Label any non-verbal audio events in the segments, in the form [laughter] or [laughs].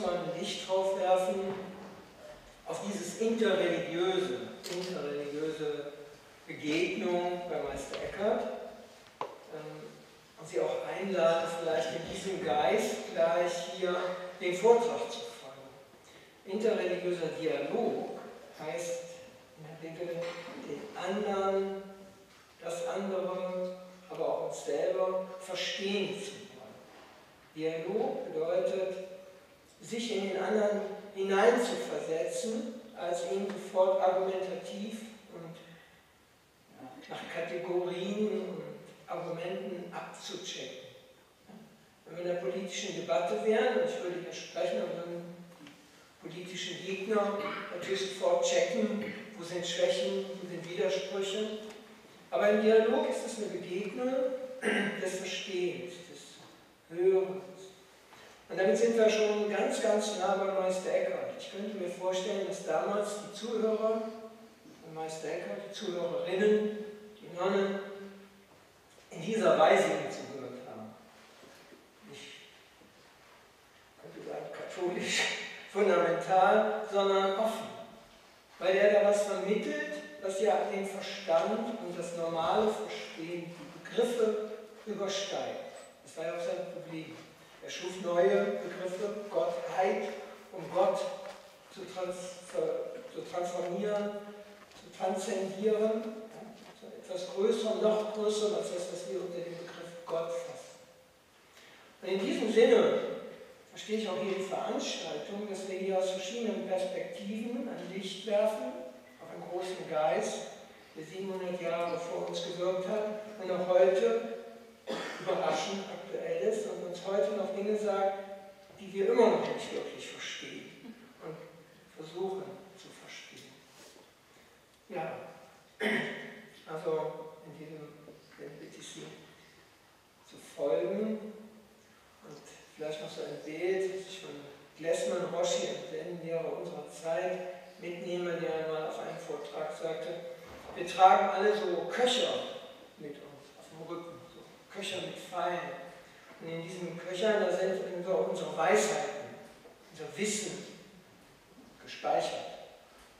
mal ein Licht drauf werfen auf dieses interreligiöse, interreligiöse Begegnung bei Meister Eckhart ähm, und Sie auch einladen, vielleicht in diesem Geist gleich hier den Vortrag zu folgen. Interreligiöser Dialog heißt in der Regel den anderen, das andere, aber auch uns selber verstehen zu wollen. Dialog bedeutet, sich in den anderen hineinzuversetzen, als ihn sofort argumentativ und nach Kategorien und Argumenten abzuchecken. Wenn wir in der politischen Debatte wären, und ich würde hier sprechen, und dann politischen Gegner natürlich sofort checken, wo sind Schwächen, wo sind Widersprüche. Aber im Dialog ist es eine Begegnung des Verstehens, des Hörens. Und damit sind wir schon ganz, ganz nah bei Meister Eckhart. Ich könnte mir vorstellen, dass damals die Zuhörer von Meister Eckhart, die Zuhörerinnen, die Nonnen, in dieser Weise ihm zugehört haben. Nicht, könnte sagen, katholisch, [laughs] fundamental, sondern offen. Weil er da was vermittelt, was ja den Verstand und das normale Verstehen, die Begriffe übersteigt. Das war ja auch sein Problem. Er schuf neue Begriffe, Gottheit, um Gott zu, trans zu transformieren, zu transzendieren, zu etwas Größerem, noch Größerem als das, was wir unter dem Begriff Gott fassen. Und in diesem Sinne verstehe ich auch die Veranstaltung, dass wir hier aus verschiedenen Perspektiven ein Licht werfen auf einen großen Geist, der 700 Jahre vor uns gewirkt hat und auch heute überraschend aktuell ist uns heute noch Dinge sagt, die wir immer noch nicht wirklich verstehen und versuchen zu verstehen. Ja, also in diesem bitte ich Sie zu folgen und vielleicht noch so ein Bild, das ich von Glessman Roshi, einem Zen-Lehrer unserer Zeit, mitnehme, der einmal auf einem Vortrag sagte, wir tragen alle so Köcher mit uns auf dem Rücken, so Köcher mit Pfeilen. Und in diesen Köchern, da sind unsere Weisheiten, unser Wissen gespeichert.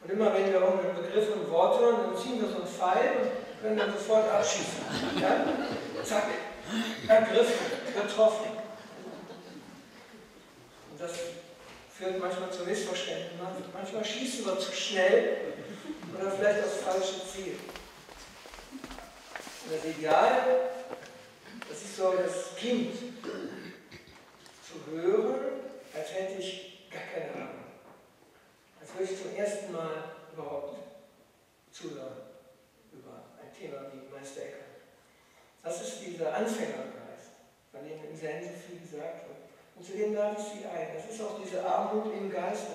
Und immer wenn wir irgendeinen Begriff und Wort hören, dann ziehen wir so einen Pfeil und können dann sofort abschießen. Ja? Zack, ergriffen, getroffen. Und das führt manchmal zu Missverständnissen. Manchmal schießen wir zu schnell oder vielleicht aufs falsche Ziel. Und das Ideal, das ist so das Kind zu hören, als hätte ich gar keine Ahnung. Als würde ich zum ersten Mal überhaupt zuhören über ein Thema wie Meister Eckert. Das ist dieser Anfängergeist, von dem im Zen so viel gesagt wird. Und zu dem lade ich Sie ein. Das ist auch diese Armut im Geiste,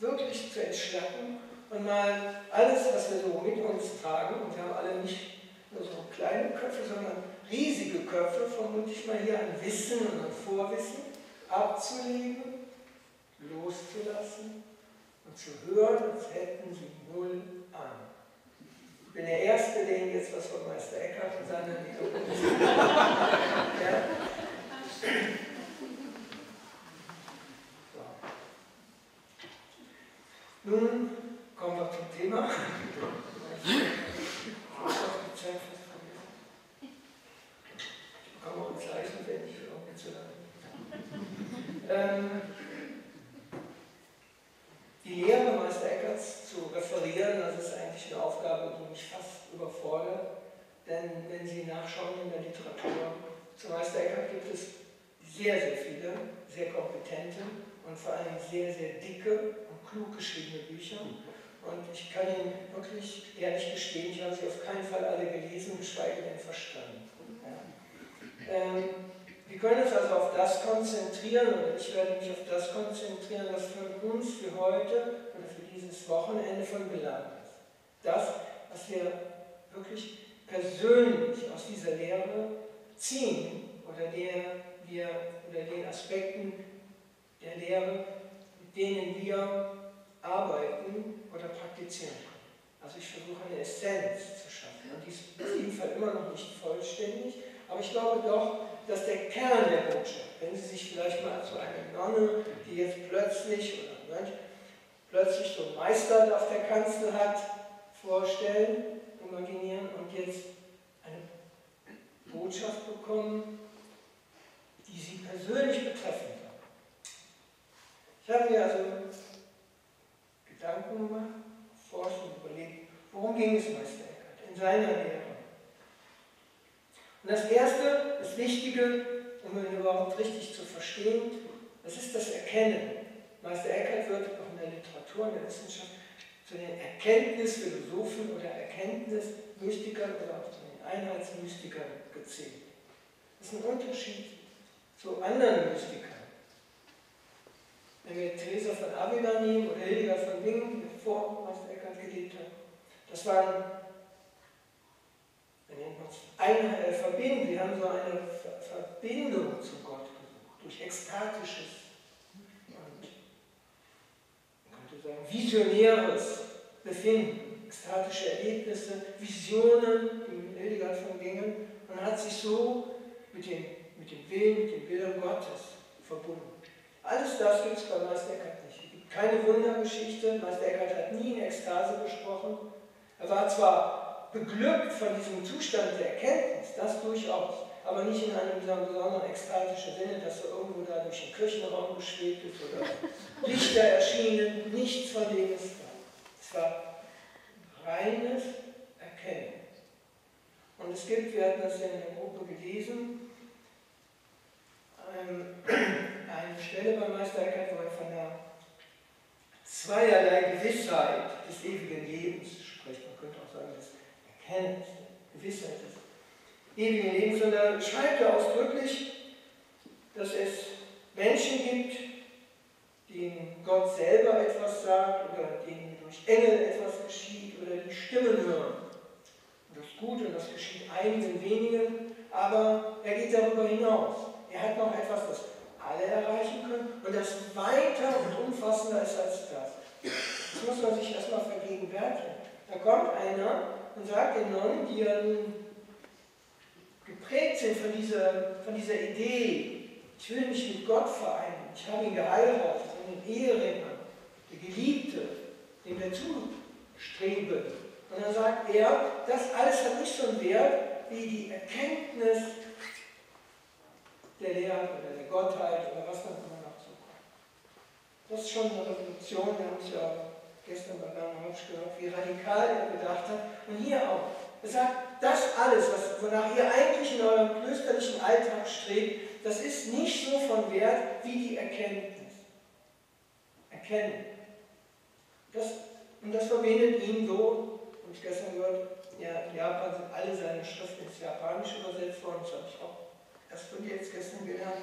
wirklich zu entschlacken und mal alles, was wir so mit uns tragen, und wir haben alle nicht nur so kleine Köpfe, sondern riesige Köpfe, vermute ich mal hier an Wissen und an Vorwissen, abzulegen, loszulassen und zu hören, als hätten sie null Ahnung. Ich bin der Erste, der Ihnen jetzt was von Meister Eckhart und seiner Lehre ja. Nun kommen wir zum Thema. Ich bekomme auch ein Zeichen, wenn ich irgendwie zu lang ähm, Die Lehre Meister Eckerts zu referieren, das ist eigentlich eine Aufgabe, die mich fast überfordert. Denn wenn Sie nachschauen in der Literatur, zu Meister Eckert gibt es sehr, sehr viele, sehr kompetente und vor allem sehr, sehr dicke klug geschriebene Bücher. Und ich kann Ihnen wirklich ehrlich gestehen, ich habe sie auf keinen Fall alle gelesen, geschweige denn verstanden. Ja. Ähm, wir können uns also auf das konzentrieren, und ich werde mich auf das konzentrieren, was für uns für heute oder für dieses Wochenende von Belang ist. Das, was wir wirklich persönlich aus dieser Lehre ziehen oder der wir oder den Aspekten der Lehre, mit denen wir arbeiten oder praktizieren können. Also ich versuche eine Essenz zu schaffen. Und die ist in jedem Fall immer noch nicht vollständig, aber ich glaube doch, dass der Kern der Botschaft, wenn Sie sich vielleicht mal so eine Nonne, die jetzt plötzlich, oder Mönch, plötzlich so Meister auf der Kanzel hat, vorstellen, imaginieren und jetzt eine Botschaft bekommen, die Sie persönlich betreffen soll. Ich habe mir also Gedanken gemacht, forscht und überlegt, worum ging es Meister Eckhart in seiner Lehre. Und das Erste, das Wichtige, um ihn überhaupt richtig zu verstehen, das ist das Erkennen. Meister Eckhart wird auch in der Literatur, in der Wissenschaft zu den Erkenntnisphilosophen oder Erkenntnismystikern oder auch zu den Einheitsmystikern gezählt. Das ist ein Unterschied zu anderen Mystikern. Wenn wir Theresa von Avila nehmen oder Hildegard von Bingen, die vor Meister Eckhart gelebt hat, das waren eine äh, Verbindung, die haben so eine Verbindung zu Gott gesucht, durch ekstatisches und man könnte sagen visionäres Befinden, ekstatische Erlebnisse, Visionen im Hildegard von Bingen und hat sich so mit dem, mit dem Willen, mit den Bildern Gottes verbunden. Alles das gibt es bei Meister Eckhart nicht. Es gibt keine Wundergeschichte. Meister Eckhart hat nie in Ekstase gesprochen. Er war zwar beglückt von diesem Zustand der Erkenntnis, das durchaus, aber nicht in einem besonderen ekstatischen Sinne, dass er irgendwo da durch den Kirchenraum geschwebt ist oder [laughs] Lichter erschienen. Nichts von dem ist da. Es war reines Erkennen. Und es gibt, wir hatten das ja in der Gruppe gelesen, ähm, [clears throat] eine Stelle beim Meister Eckhart, wo er von der zweierlei Gewissheit des ewigen Lebens spricht. Man könnte auch sagen, das Erkennen, Gewissheit des ewigen Lebens. Und da schreibt er ausdrücklich, dass es Menschen gibt, denen Gott selber etwas sagt oder denen durch Engel etwas geschieht oder die Stimmen hören. Und das ist gut und das geschieht einigen wenigen, aber er geht darüber hinaus. Er hat noch etwas, das alle erreichen können und das weiter und umfassender ist als das. Das muss man sich erstmal vergegenwärtigen. Da kommt einer und sagt den Nonnen, die ja geprägt sind von dieser, von dieser Idee, ich will mich mit Gott vereinen, ich habe ihn geheiratet, einen Ehering, der Geliebte, dem wir zustreben. Und dann sagt er, das alles hat nicht so einen Wert wie die Erkenntnis der Lehre oder der Gottheit oder was dann immer noch so kommt. Das ist schon eine Revolution, wir haben es ja gestern bei Bernhard Hopsch gehört, wie radikal er gedacht hat. Und hier auch. Er sagt, das alles, was, wonach ihr eigentlich in eurem klösterlichen Alltag strebt, das ist nicht so von Wert wie die Erkenntnis. Erkennen. Das, und das verbindet ihn so, und gestern gehört, ja, in Japan sind alle seine Schriften ins Japanische übersetzt worden, das habe ich auch das dir jetzt gestern gelernt,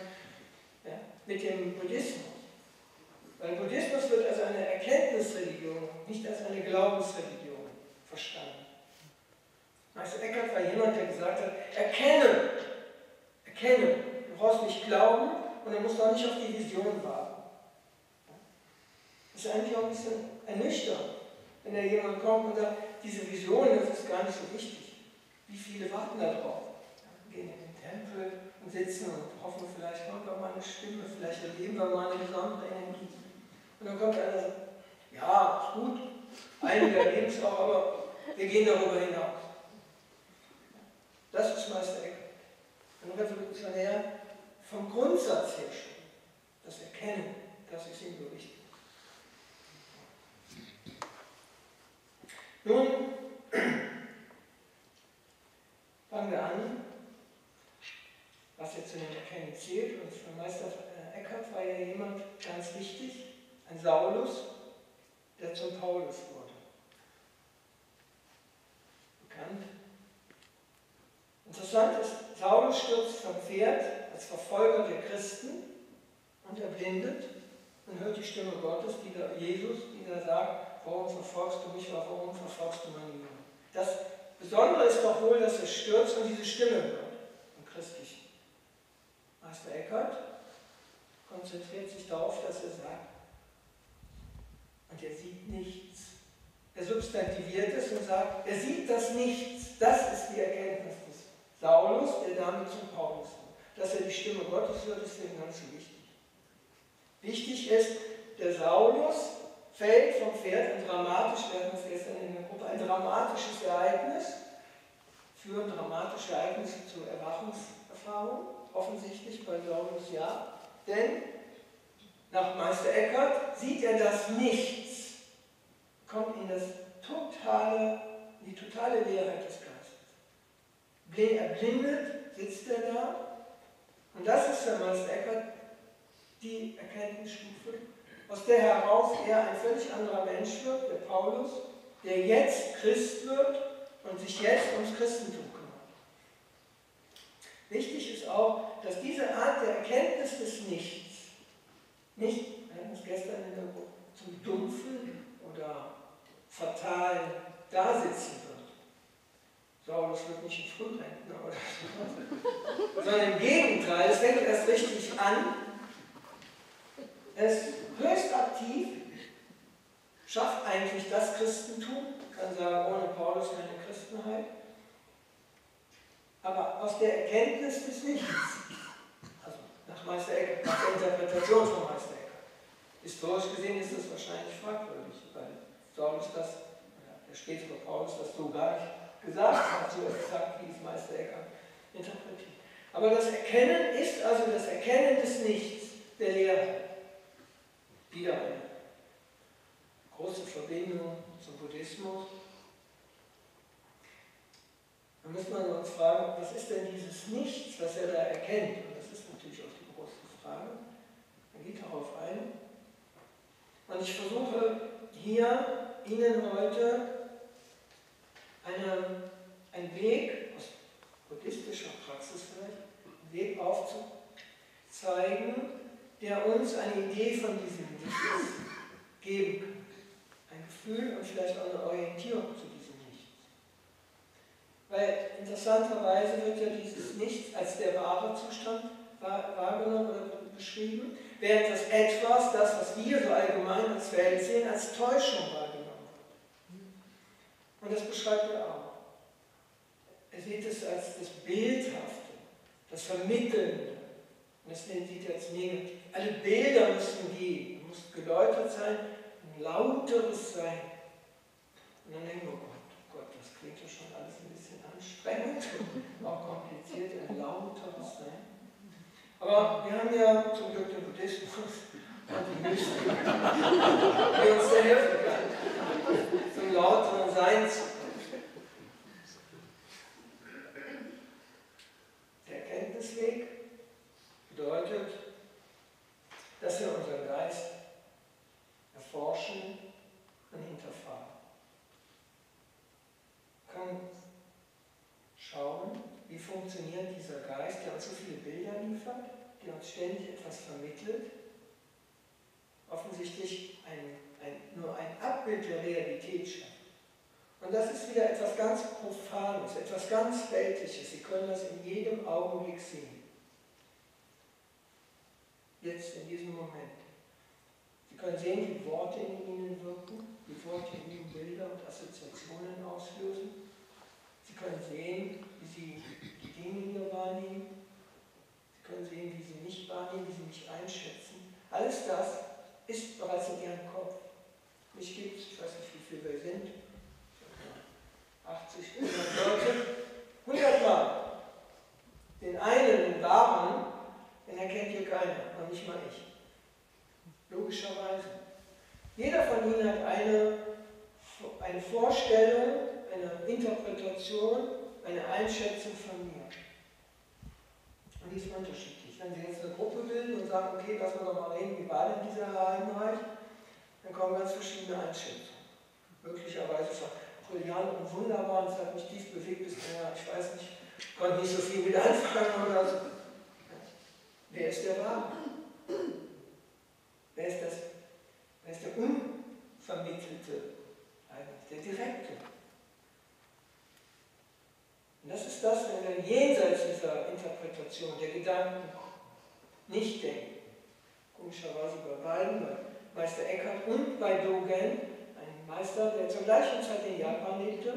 ja, mit dem Buddhismus. Weil Buddhismus wird als eine Erkenntnisreligion, nicht als eine Glaubensreligion verstanden. Meister Eckhart war jemand, der gesagt hat, erkenne, erkenne. Du brauchst nicht glauben und du musst auch nicht auf die Vision warten. Das ist eigentlich auch ein bisschen ernüchternd, wenn da jemand kommt und sagt, diese Vision, das ist gar nicht so wichtig. Wie viele warten da drauf? Gehen in den Tempel, und sitzen und hoffen, vielleicht kommt auch mal eine Stimme, vielleicht erleben wir mal eine besondere Energie. Und dann kommt einer ja, ist gut, einige erleben es auch, aber wir gehen darüber hinaus. Das ist Meister Eckert. Ein Revolutionär vom Grundsatz her schon. Das Erkennen, das ist ihm so wichtig. Nun fangen wir an was jetzt zu den Erkennen zählt. Und für Meister äh, Eckhart war ja jemand ganz wichtig, ein Saulus, der zum Paulus wurde. Bekannt. Interessant ist, Saulus stürzt vom Pferd als Verfolger der Christen und er blindet und hört die Stimme Gottes, die da, Jesus, die da sagt, warum verfolgst du mich, warum verfolgst du meine Jünger? Das Besondere ist doch wohl, dass er stürzt und diese Stimme hört, im Christlichen. Meister Eckhart konzentriert sich darauf, dass er sagt, und er sieht nichts Er substantiviert es und sagt, er sieht das Nichts. Das ist die Erkenntnis des Saulus, der damit zum Paulus wird. Dass er die Stimme Gottes hört, ist ihm ganz wichtig. Wichtig ist, der Saulus fällt vom Pferd, ein dramatisch, wir es gestern in der Gruppe, ein dramatisches Ereignis, führen dramatische Ereignisse zu Erwachungserfahrung, offensichtlich bei Saulus ja, denn nach Meister Eckhart sieht er das Nichts, kommt in das totale, die totale Leerheit des Geistes. Erblindet sitzt er da und das ist für Meister Eckhart die Erkenntnisstufe, aus der heraus er ein völlig anderer Mensch wird, der Paulus, der jetzt Christ wird und sich jetzt ums Christentum kümmert. Wichtig ist auch, dass diese Art der Erkenntnis des Nichts nicht, wir es gestern in der zum dumpfen oder fatalen Dasitzen wird. Saulus wird nicht in Frührentner oder so, [laughs] sondern im Gegenteil, es fängt erst richtig an. Es höchst aktiv, schafft eigentlich das Christentum, kann sagen, ohne Paulus keine Christenheit, aber aus der Erkenntnis des Nichts nach Meister Ecker, nach der Interpretation von Meister Ecker. Historisch gesehen ist das wahrscheinlich fragwürdig, weil Saulus das, der spätere Paulus das so gar nicht gesagt hat, so exakt, wie es Meister Ecker interpretiert. Aber das Erkennen ist also das Erkennen des Nichts, der Lehre. Wieder eine große Verbindung zum Buddhismus. Da muss man uns fragen, was ist denn dieses Nichts, was er da erkennt? Und das ist natürlich auch Frage. Er geht darauf ein. Und ich versuche hier Ihnen heute eine, einen Weg aus buddhistischer Praxis vielleicht, einen Weg aufzuzeigen, der uns eine Idee von diesem Nichts geben kann. Ein Gefühl und vielleicht auch eine Orientierung zu diesem Nichts. Weil interessanterweise wird ja dieses Nichts als der wahre Zustand wahrgenommen oder beschrieben, während das Etwas, das, was wir so allgemein als Welt sehen, als Täuschung wahrgenommen wird. Und das beschreibt er auch. Er sieht es als das Bildhafte, das Vermittelnde. Und das sieht er als negativ. Alle Bilder müssen gehen, muss geläutert sein, ein lauteres sein. Und dann denken wir, oh Gott, oh Gott, das klingt ja schon alles ein bisschen anstrengend, [laughs] auch kompliziert, ein lauteres Sein. Aber wir haben ja zum Glück den Buddhismus und die Mystik, [laughs] die uns da helfen kann, zum lauteren Sein zu Der Erkenntnisweg bedeutet, dass wir unseren Geist erforschen und hinterfragen. Kann schauen, wie funktioniert dieser Geist, der uns so viele Bilder liefert, der uns ständig etwas vermittelt, offensichtlich ein, ein, nur ein Abbild der Realität schafft. Und das ist wieder etwas ganz Profanes, etwas ganz Weltliches. Sie können das in jedem Augenblick sehen. Jetzt, in diesem Moment. Sie können sehen, wie Worte in Ihnen wirken, wie Worte in Ihnen Bilder und Assoziationen auslösen. Sie können sehen, wie Sie die Dinge hier wahrnehmen. Können sehen, wie Sie mich wahrnehmen, wie Sie mich einschätzen. Alles das ist bereits in Ihrem Kopf. Mich gibt es, ich weiß nicht, wie viele wir sind, 80, 100 Leute, 100 Mal. Den einen, den wahren, den erkennt hier keiner, und nicht mal ich. Logischerweise. Jeder von Ihnen hat eine, eine Vorstellung, eine Interpretation eine Einschätzung von. Die ist unterschiedlich. Wenn Sie jetzt eine Gruppe bilden und sagen, okay, lass mal doch mal reden, wie war denn diese Einheit, dann kommen ganz verschiedene Einschätzungen. Möglicherweise auch brillant und wunderbar, und es hat mich tief bewegt, bis, naja, ich weiß nicht, konnte nicht so viel mit anfangen oder so. Wer ist der Wahre? Wer ist das? Wer ist der unvermittelte, der direkte? Und das ist das, wenn wir jenseits dieser Interpretation der Gedanken nicht denken. Komischerweise bei beiden, bei Meister Eckhart und bei Dogen, ein Meister, der zur gleichen Zeit in Japan lebte,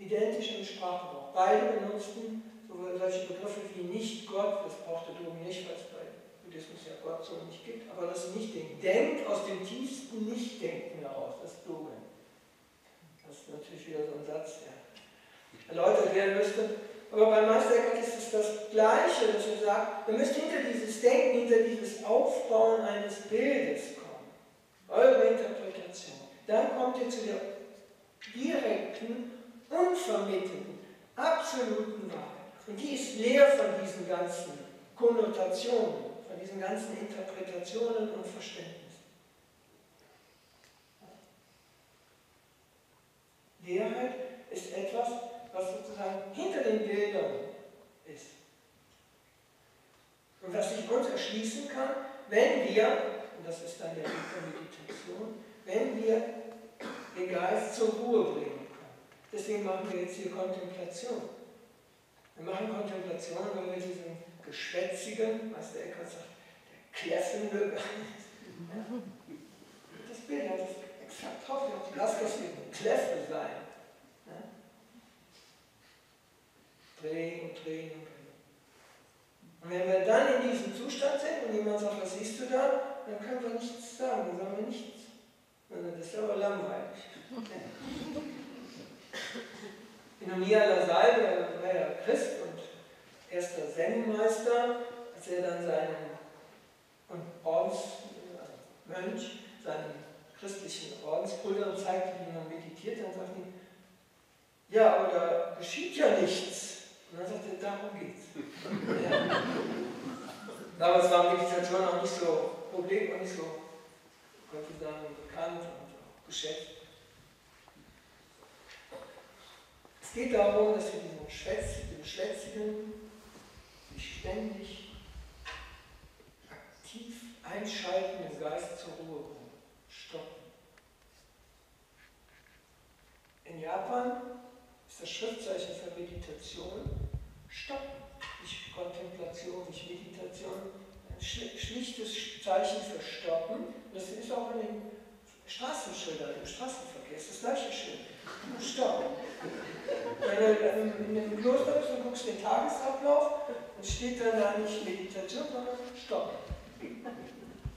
identisch im Sprachgebrauch. Beide benutzten solche Begriffe wie Nicht-Gott, das brauchte Dogen nicht, weil es bei Buddhismus ja Gott so nicht gibt, aber das Nicht-Denken. Denk aus dem tiefsten Nicht-Denken heraus, das Dogen. Das ist natürlich wieder so ein Satz, der erläutert werden müsste. Aber bei Meister Eckhart ist es das Gleiche, dass er sagt, ihr müsst hinter dieses Denken, hinter dieses Aufbauen eines Bildes kommen. Eure Interpretation. Dann kommt ihr zu der direkten, unvermittelten, absoluten Wahrheit. Und die ist leer von diesen ganzen Konnotationen, von diesen ganzen Interpretationen und Verständnissen. Leerheit ist etwas, was sozusagen hinter den Bildern ist. Und was sich uns erschließen kann, wenn wir, und das ist dann der Weg der Meditation, wenn wir den Geist zur Ruhe bringen können. Deswegen machen wir jetzt hier Kontemplation. Wir machen Kontemplation, weil wir diesen geschwätzigen, was der Eckert sagt, der kläffende Geist, das Bild hat es exakt drauf, lass das mit Kläffe sein. Drehen und drehen und drehen. Und wenn wir dann in diesem Zustand sind und jemand sagt, was siehst du da, dann können wir nichts sagen, dann sagen wir nichts. Das ist aber langweilig. Inomia Lasal, der war ja Christ und erster Zen-Meister, als er dann seinen und Ordensmönch, seinen christlichen Ordensbrüdern zeigte, wie man meditiert, dann sagte ihm, ja, aber da geschieht ja nichts. Und [laughs] dann sagte er, darum geht's. ja. Damals war Meditation auch nicht so Problem und nicht so, könnte sagen, bekannt und auch geschätzt. Es geht darum, dass wir diesen schwätzigen, schwätzigen, sich ständig aktiv einschaltenden Geist zur Ruhe bringen, stoppen. In Japan ist das Schriftzeichen für Meditation stoppen. Nicht Kontemplation, nicht Meditation. Ein schlichtes Zeichen für stoppen. Das ist auch in den Straßenschildern, im Straßenverkehr. ist das gleiche Schild. Stopp. Wenn du in einem Kloster bist und guckst den Tagesablauf, dann steht dann da nicht Meditation, sondern Stopp.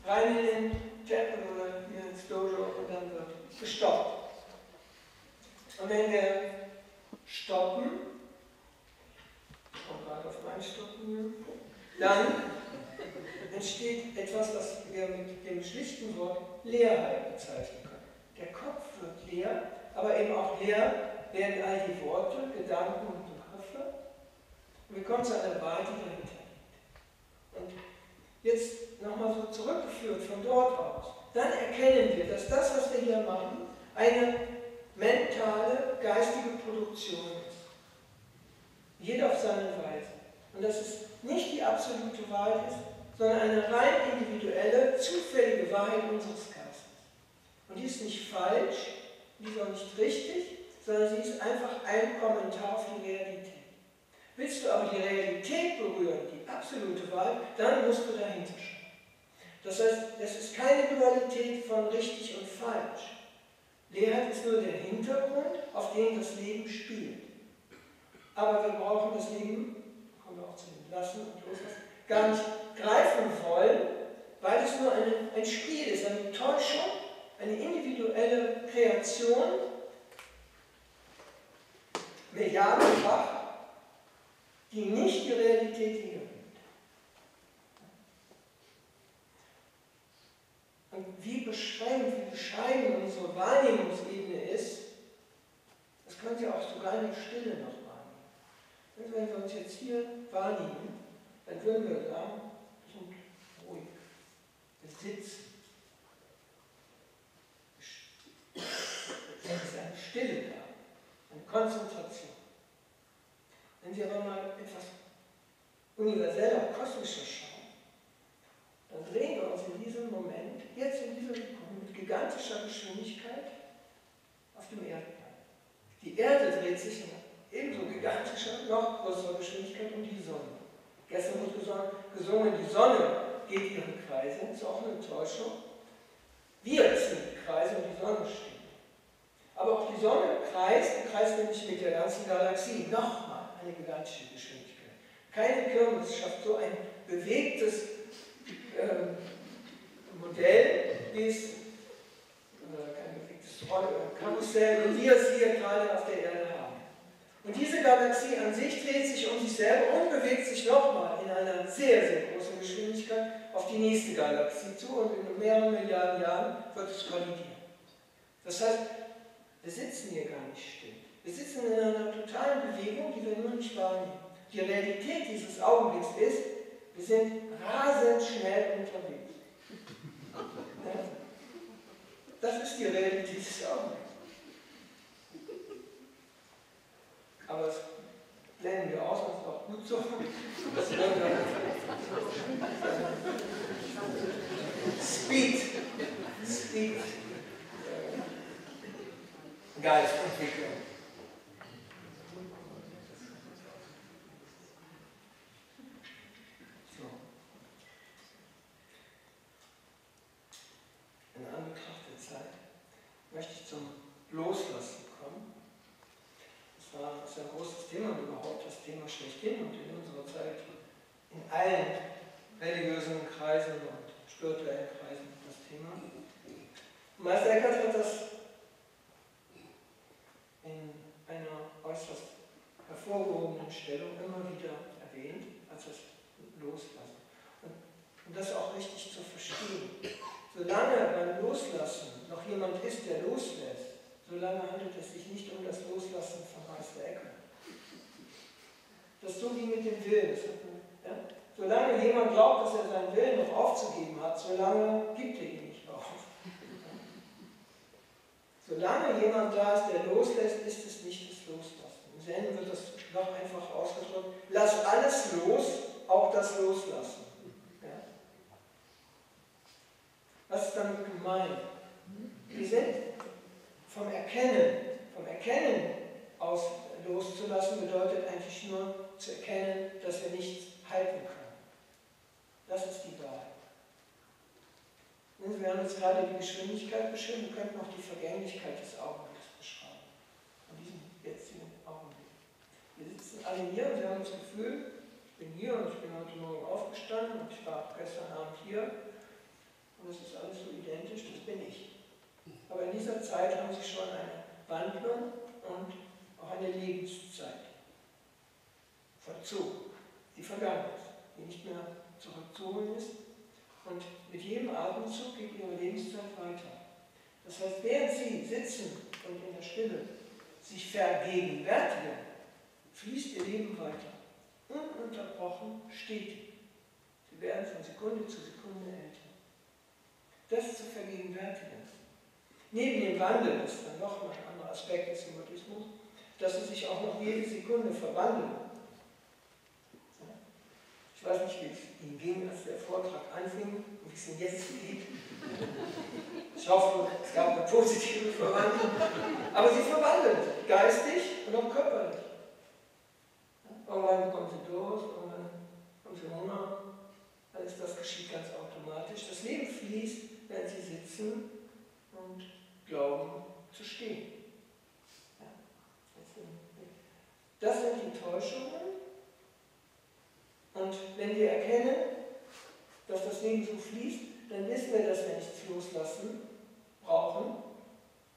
Rein in den Tempel oder ins Dojo und dann wird gestoppt. Und wenn wir stoppen, ich komme gerade auf mein Stoppen, dann entsteht etwas, was wir mit dem schlichten Wort Leerheit bezeichnen können. Der Kopf wird leer, aber eben auch leer werden all die Worte, Gedanken und Begriffe. Und wir kommen zu einer Wahrheit, die dahinter liegt. Und jetzt nochmal so zurückgeführt von dort aus, dann erkennen wir, dass das, was wir hier machen, eine mentale, geistige Produktion ist. Jeder auf seine Weise. Und dass es nicht die absolute Wahrheit ist, sondern eine rein individuelle, zufällige Wahrheit unseres Geistes. Und die ist nicht falsch, die ist auch nicht richtig, sondern sie ist einfach ein Kommentar auf die Realität. Willst du aber die Realität berühren, die absolute Wahrheit, dann musst du dahinter schauen. Das heißt, es ist keine Dualität von richtig und falsch. Leerheit ist nur der Hintergrund, auf dem das Leben spielt. Aber wir brauchen das Leben, kommen wir auch zu Lassen und Loslassen, gar nicht greifen wollen, weil es nur eine, ein Spiel ist, eine Täuschung, eine individuelle Kreation, milliardenfach, die nicht die Realität wiedergibt. Und wie beschränkt, wie bescheiden unsere Wahrnehmungsebene ist, das können Sie auch sogar in der Stille noch wahrnehmen. Wenn wir uns jetzt hier wahrnehmen, dann würden wir sagen, wir sind ruhig, wir sitzen. Es ist eine Stille da, eine Konzentration. Wenn Sie aber mal etwas universeller, kosmischer schauen, dann drehen wir uns in diesem Moment, jetzt in dieser Sekunde, mit gigantischer Geschwindigkeit auf dem Erdball. Die Erde dreht sich in ebenso gigantischer, noch größerer Geschwindigkeit um die Sonne. Gestern wurde gesungen, die Sonne geht ihre Kreise, das ist auch eine Täuschung. Wir ziehen die Kreise und die Sonne steht. Aber auch die Sonne kreist, kreist nämlich mit der ganzen Galaxie. Nochmal eine gigantische Geschwindigkeit. Keine Kirmes schafft so ein bewegtes äh, Modell, wie es, äh, kein bewegtes Karussell, wie wir es hier gerade auf der Erde haben. Und diese Galaxie an sich dreht sich um sich selber und bewegt sich nochmal in einer sehr, sehr großen Geschwindigkeit auf die nächste Galaxie zu und in mehreren Milliarden Jahren wird es kollidieren. Das heißt, wir sitzen hier gar nicht still. Wir sitzen in einer totalen Bewegung, die wir nur nicht wahrnehmen. Die Realität dieses Augenblicks ist, wir sind rasend schnell unterwegs. Das ist die Realität des Augenblicks. Aber das blenden wir aus, das ist auch gut so. Speed. Speed. Geistentwicklung. So. In Anbetracht der Zeit möchte ich zum Loslassen kommen. Das war ein großes Thema und überhaupt das Thema schlechthin und in unserer Zeit in allen religiösen Kreisen und spirituellen Kreisen das Thema. Meister Eckhart hat das in einer äußerst hervorgehobenen Stellung immer wieder erwähnt, als das Loslassen. Und, und das auch richtig zu verstehen. Solange beim Loslassen noch jemand ist, der loslässt, solange handelt es sich nicht um das Loslassen von Meister Ecker. Das so wie mit dem Willen. Ja? Solange jemand glaubt, dass er seinen Willen noch aufzugeben hat, solange gibt er ihn nicht auf. Solange jemand da ist, der loslässt, ist es nicht das Loslassen. Im Zen wird das noch einfach ausgedrückt. Lass alles los, auch das Loslassen. Was ist damit gemeint? Wir sind vom Erkennen, vom Erkennen aus loszulassen, bedeutet eigentlich nur zu erkennen, dass wir nichts halten können. Das ist die Wahrheit. Wir haben jetzt gerade die Geschwindigkeit beschrieben, wir könnten auch die Vergänglichkeit des Augenblicks beschreiben. Von diesem jetzigen Augenblick. Wir sitzen alle hier und wir haben das Gefühl, ich bin hier und ich bin heute Morgen aufgestanden und ich war gestern Abend hier und es ist alles so identisch, das bin ich. Aber in dieser Zeit haben Sie schon eine Wandlung und auch eine Lebenszeit vollzogen, die vergangen ist, die nicht mehr zurückzuholen ist und mit jedem Atemzug geht ihre Lebenszeit weiter. Das heißt, während sie sitzen und in der Stille sich vergegenwärtigen, fließt ihr Leben weiter. Ununterbrochen stetig. Sie werden von Sekunde zu Sekunde älter. Das zu vergegenwärtigen. Neben dem Wandel, ist dann nochmal ein anderer Aspekt des Buddhismus, dass sie sich auch noch jede Sekunde verwandeln. Ich weiß nicht, wie es Ihnen ging, als der Vortrag anfing und wie es Ihnen jetzt geht. Ich hoffe, es gab eine positive Verwandlung. Aber sie verwandelt, geistig und auch körperlich. Irgendwann kommen sie durch, irgendwann haben sie Hunger. Alles das geschieht ganz automatisch. Das Leben fließt, wenn sie sitzen und glauben zu stehen. Das sind die Täuschungen, und wenn wir erkennen, dass das Leben so fließt, dann wissen wir, dass wir nichts loslassen brauchen,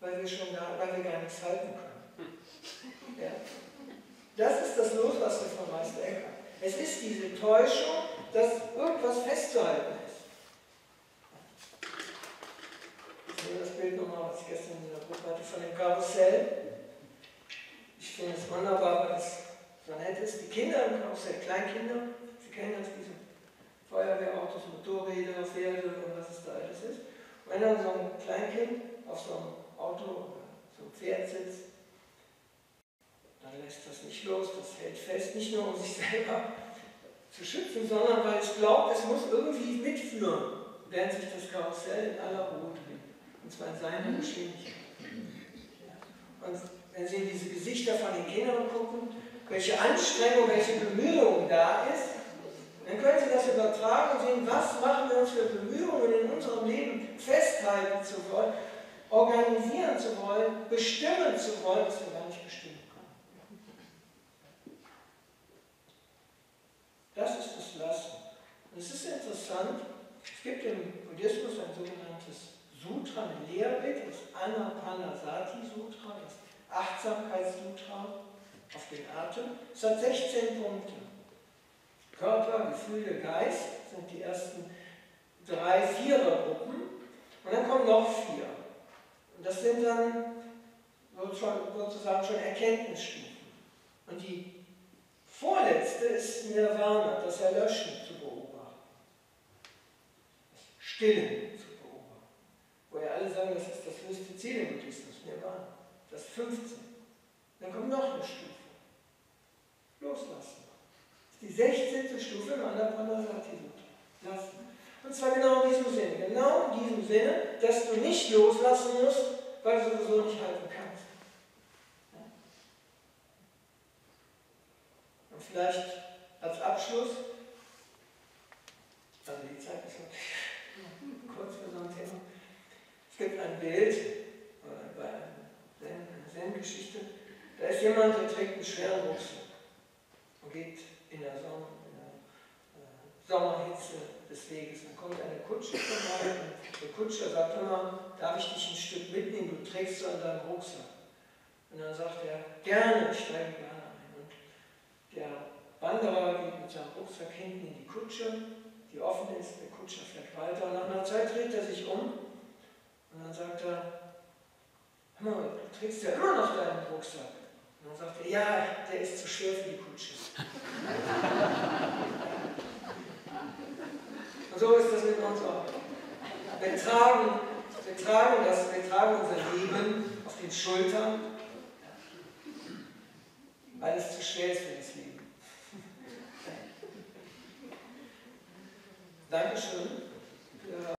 weil wir, schon gar, weil wir gar nichts halten können. Ja? Das ist das Loslassen von Meister Eckhart. Es ist diese Täuschung, dass irgendwas festzuhalten sehe das Bild nochmal, was ich gestern in der Gruppe hatte, von dem Karussell. Ich finde es wunderbar, weil es so nett ist. Die Kinder im Karussell, Kleinkinder, kennen das, diese Feuerwehrautos, Motorräder, Pferde und was es da alles ist. Und wenn dann so ein Kleinkind auf so einem Auto oder so einem Pferd sitzt, dann lässt das nicht los, das hält fest, nicht nur um sich [laughs] selber zu schützen, sondern weil es glaubt, es muss irgendwie mitführen, während sich das Karussell in aller Ruhe. Und zwar in seiner Geschwindigkeit. Und wenn Sie in diese Gesichter von den Kindern gucken, welche Anstrengung, welche Bemühung da ist, dann können Sie das übertragen und sehen, was machen wir uns für Bemühungen in unserem Leben festhalten zu wollen. organisieren zu wollen, bestimmen zu wollen, was wir gar nicht bestimmen können. Das ist das Lassen. Und es ist interessant, es gibt im Buddhismus ein sogenanntes Sutra, ein Lehrbild, das Anapanasati Sutra, das Achtsamkeitssutra auf den Atem. Es hat 16 Punkte. Körper, Gefühle, Geist sind die ersten drei Vierergruppen. Und dann kommen noch vier. Und das sind dann sozusagen schon Erkenntnisstufen. Und die vorletzte ist Nirvana, das Erlöschen zu beobachten. Das Stillen zu. Wo ja alle sagen, das ist das höchste Ziel im Buddhismus, Nirvana. Das 15. Dann kommt noch eine Stufe. Loslassen. Das ist die 16. Stufe im Anapanasati Lassen. Und zwar genau in diesem Sinne. Genau in diesem Sinne, dass du nicht loslassen musst, weil du sowieso nicht halten kannst. Und vielleicht als Abschluss, also die Zeit ist noch kurz für so ein Thema. Es gibt ein Bild äh, bei einer Zen-Geschichte, da ist jemand, der trägt einen schweren Rucksack und geht in der Sonne, in der äh, Sommerhitze des Weges. Dann kommt eine Kutsche vorbei und der Kutscher sagt immer, darf ich dich ein Stück mitnehmen, du trägst so an deinem Rucksack. Und dann sagt er, gerne, ich steige gerne ein. Und der Wanderer geht mit seinem Rucksack hinten in die Kutsche, die offen ist, der Kutscher fährt weiter und nach einer Zeit dreht er sich um und dann sagt er, hör mal, du trägst ja immer noch deinen Rucksack. Und dann sagt er, ja, der ist zu schwer für die Kutsche. [laughs] Und so ist das mit uns auch. Wir tragen, wir tragen, das, wir tragen unser Leben auf den Schultern, weil es zu schwer ist für das Leben. [laughs] Dankeschön.